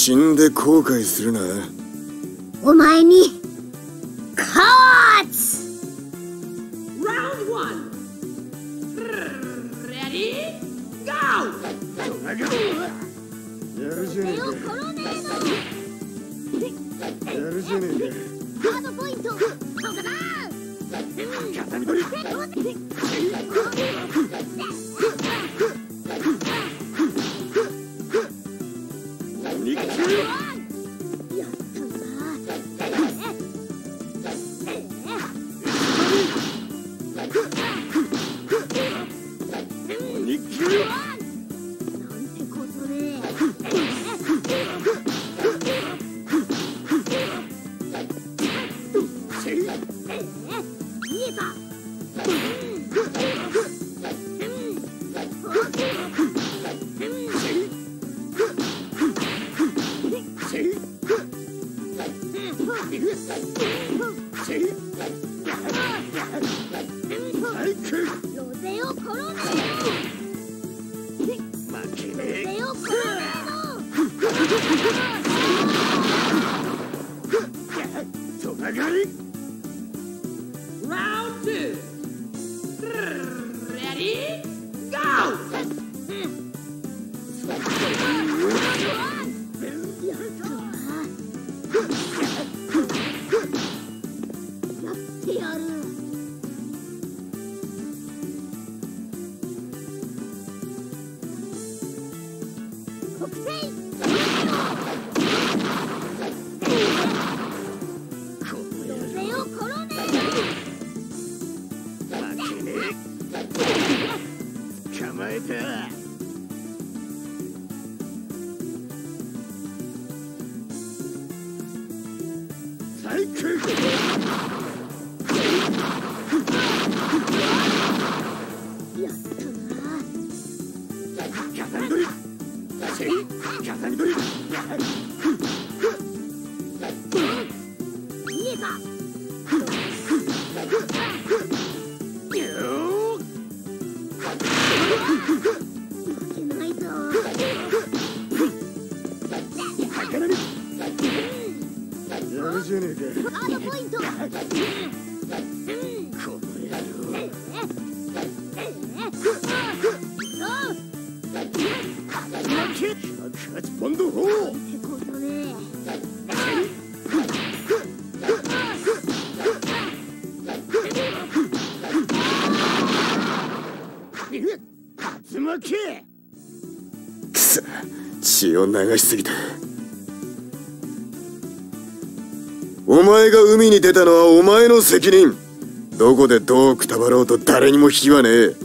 死んで後悔するな。お前に勝つ Round one. Ready? Go! やるじゃねレオコロネーえかやるじゃねえかドハードポイント。そうかに取り鬼切る見えた Ready? Go! や最じゃねえかハードポイントこの野郎。負け108ポンド砲ってことねくそ血を流しすぎた。お前が海に出たのはお前の責任。どこでどうくたばろうと誰にも引きはねえ。